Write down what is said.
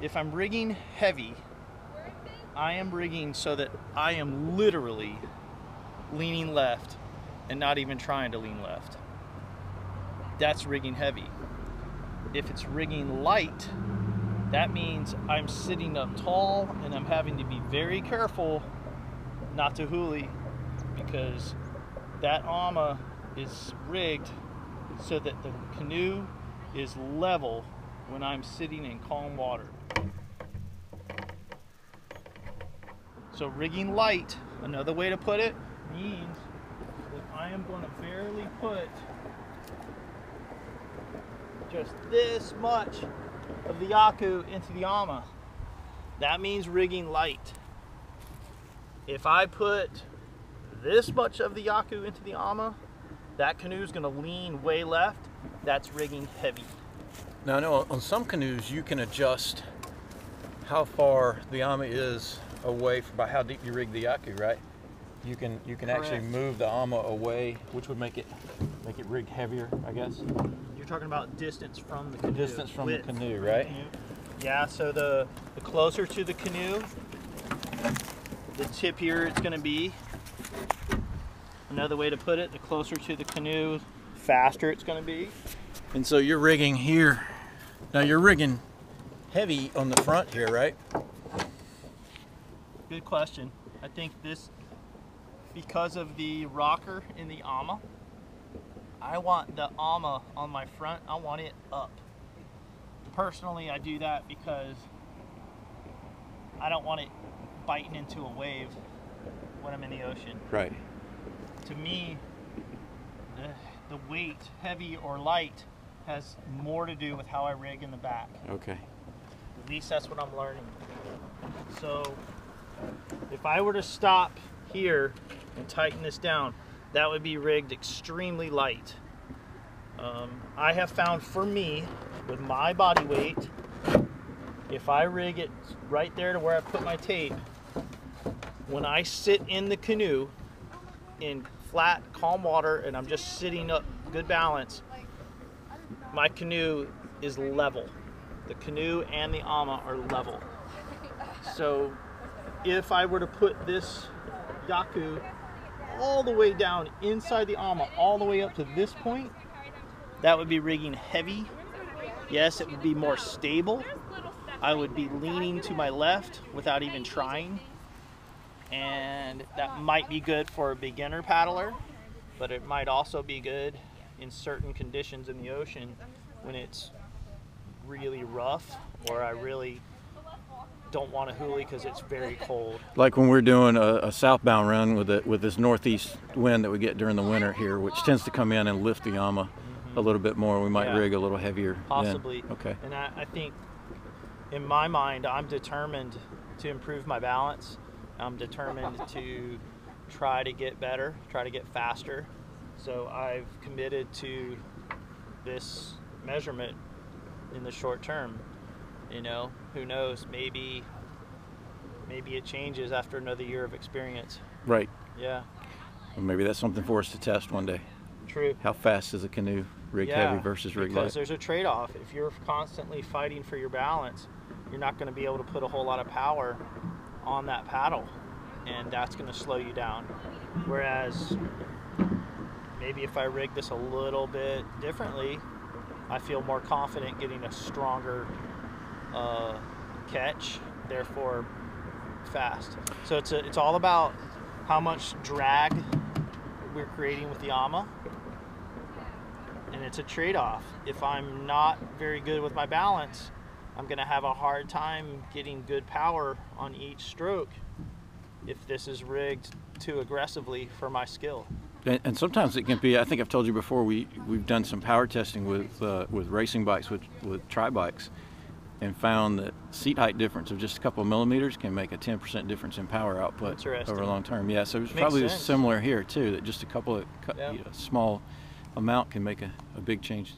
if I'm rigging heavy, I am rigging so that I am literally leaning left and not even trying to lean left. That's rigging heavy. If it's rigging light, that means I'm sitting up tall and I'm having to be very careful not to huli because that AMA is rigged so that the canoe is level when I'm sitting in calm water. So rigging light, another way to put it, means that I am going to barely put just this much of the iako into the AMA. That means rigging light. If I put this much of the iako into the AMA, that canoe is going to lean way left. That's rigging heavy. Now I know on some canoes you can adjust how far the AMA is away from by how deep you rig the iako, right? You can you can actually move the AMA away, which would make it make it rig heavier, I guess. You're talking about distance from the canoe. distance from width the canoe, right? canoe. Yeah, so the, the closer to the canoe, the tippier it's going to be. Another way to put it, the closer to the canoe, faster it's going to be. And so you're rigging here. Now you're rigging heavy on the front here, right? Good question. I think this, because of the rocker in the AMA, I want the AMA on my front, I want it up. Personally, I do that because I don't want it biting into a wave when I'm in the ocean. Right. To me, the, the weight, heavy or light, has more to do with how I rig in the back. Okay. At least that's what I'm learning. So if I were to stop here and tighten this down, that would be rigged extremely light. Um, I have found for me, with my body weight, if I rig it right there to where I put my tape, when I sit in the canoe in flat, calm water and I'm just sitting up, good balance, my canoe is level. The canoe and the ama are level. So if I were to put this iako all the way down inside the ama, all the way up to this point, that would be rigging heavy. Yes, it would be more stable. I would be leaning to my left without even trying. And that might be good for a beginner paddler, but it might also be good in certain conditions in the ocean when it's really rough or I really don't want to huli because it's very cold. Like when we're doing a, a southbound run with it with this northeast wind that we get during the winter here, which tends to come in and lift the ama mm-hmm. a little bit more. We might Yeah. rig a little heavier. then. Possibly. Okay. And I, I think in my mind, I'm determined to improve my balance. I'm determined to try to get better, try to get faster. So I've committed to this measurement in the short term. You know, who knows? Maybe maybe it changes after another year of experience. Right. Yeah, Well, maybe that's something for us to test one day. true. How fast is a canoe rig Yeah, heavy versus rig because light? there's a trade-off. If you're constantly fighting for your balance, you're not going to be able to put a whole lot of power on that paddle, and that's going to slow you down. Whereas maybe if I rig this a little bit differently, I feel more confident getting a stronger uh, catch, therefore fast. So it's a, it's all about how much drag we're creating with the AMA and it's a trade-off. If I'm not very good with my balance, I'm going to have a hard time getting good power on each stroke if this is rigged too aggressively for my skill. And, and sometimes it can be. I think I've told you before. We we've done some power testing with uh, with racing bikes with with tri bikes, and found that seat height difference of just a couple of millimeters can make a 10% difference in power output over a long term. Yeah, so it's probably sense. similar here too. That just a couple of Yeah. you know, small amount can make a, a big change.